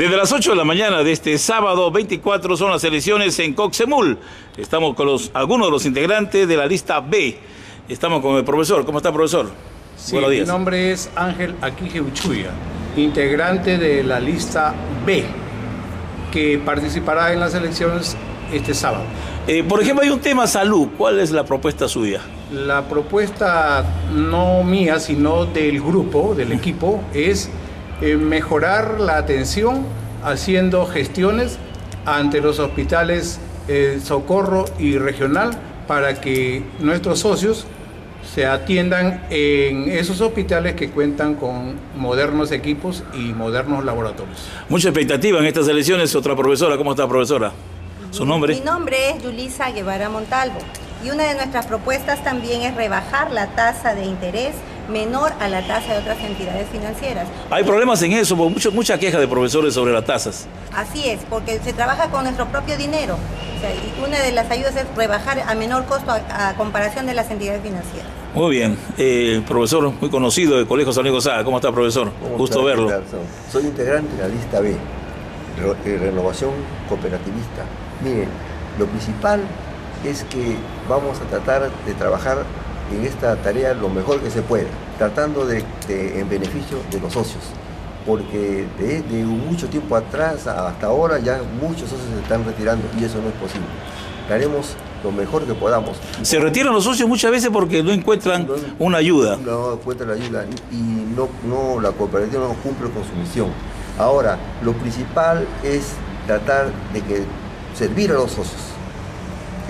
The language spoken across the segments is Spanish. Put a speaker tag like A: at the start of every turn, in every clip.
A: Desde las 8 de la mañana de este sábado 24 son las elecciones en Coxemul. Estamos con los, algunos de los integrantes de la lista B. Estamos con el profesor. ¿Cómo está, profesor?
B: Sí, Buenos días. Mi nombre es Ángel Aquije Uchuya, integrante de la lista B, que participará en las elecciones este sábado.
A: Eh, por ejemplo, hay un tema salud. ¿Cuál es la propuesta suya?
B: La propuesta no mía, sino del grupo, del equipo, es eh, mejorar la atención haciendo gestiones ante los hospitales eh, Socorro y Regional para que nuestros socios se atiendan en esos hospitales que cuentan con modernos equipos y modernos laboratorios.
A: Mucha expectativa en estas elecciones. Otra profesora, ¿cómo está profesora? ¿Su nombre?
C: Mi nombre es Yulisa Guevara Montalvo y una de nuestras propuestas también es rebajar la tasa de interés menor a la tasa de otras entidades financieras.
A: Hay problemas en eso, mucho, mucha queja de profesores sobre las tasas.
C: Así es, porque se trabaja con nuestro propio dinero. y una de las ayudas es rebajar a menor costo a, comparación de las entidades financieras.
A: Muy bien. Eh, profesor muy conocido del Colegio San Luis ¿Cómo está, profesor? Gusto verlo.
D: Soy integrante de la lista B, eh, Renovación Cooperativista. Miren, lo principal es que vamos a tratar de trabajar en esta tarea lo mejor que se puede, tratando de, en beneficio de los socios, porque de, mucho tiempo atrás hasta ahora ya muchos socios se están retirando y eso no es posible. Haremos lo mejor que podamos.
A: Se retiran los socios muchas veces porque no encuentran una ayuda.
D: No encuentran la ayuda y no, no, la cooperativa no cumple con su misión. Ahora, lo principal es tratar de que servir a los socios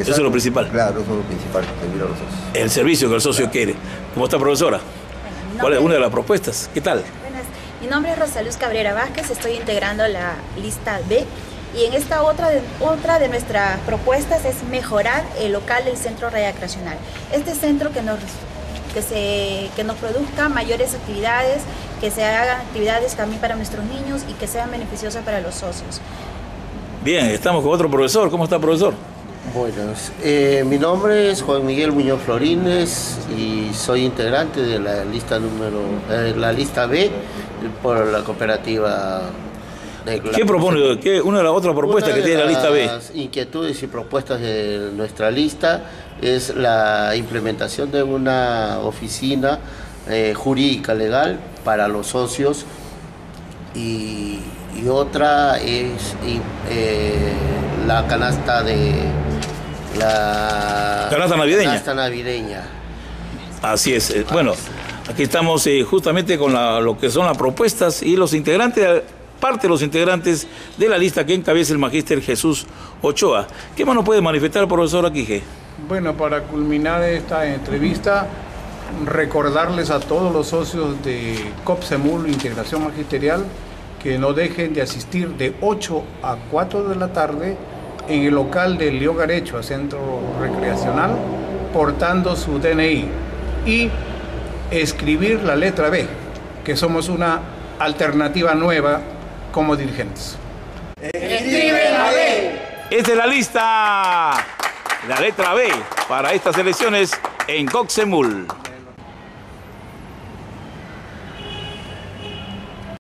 A: eso es lo principal.
D: Claro, eso es lo principal, servir a los socios.
A: El servicio que el socio quiere. ¿Cómo está, profesora? ¿Cuál es una de las propuestas? ¿Qué tal?
E: Buenas. Mi nombre es Rosaluz Cabrera Vázquez, estoy integrando la lista B y en esta otra de, otra de nuestras propuestas es mejorar el local del centro recreacional. Este centro que nos, que, se, que nos produzca mayores actividades, que se hagan actividades también para nuestros niños y que sean beneficiosas para los socios.
A: Bien, estamos con otro profesor. ¿Cómo está, profesor?
F: Buenas, eh, mi nombre es Juan Miguel Muñoz Florines y soy integrante de la lista número, eh, la lista B por la cooperativa.
A: De ¿Qué propone? ¿Qué, una de las otras propuestas que tiene la lista B?
F: Las inquietudes y propuestas de nuestra lista es la implementación de una oficina eh, jurídica legal para los socios y, y otra es la canasta de la
A: canasta navideña.
F: Canasta navideña.
A: Así es. Eh, bueno, aquí estamos eh, justamente con lo que son las propuestas y los integrantes, parte de los integrantes de la lista que encabeza el magíster Jesús Ochoa. ¿Qué más nos puede manifestar, profesor Aquije?
B: Bueno, para culminar esta entrevista, recordarles a todos los socios de COPSEMUL Integración Magisterial que no dejen de asistir de 8 a 4 de la tarde en el local del Lío Garecho, centro recreacional, portando su DNI y escribir la letra B, que somos una alternativa nueva como dirigentes.
A: Escribe la B. Esta es la lista, la letra B para estas elecciones en Coxemul.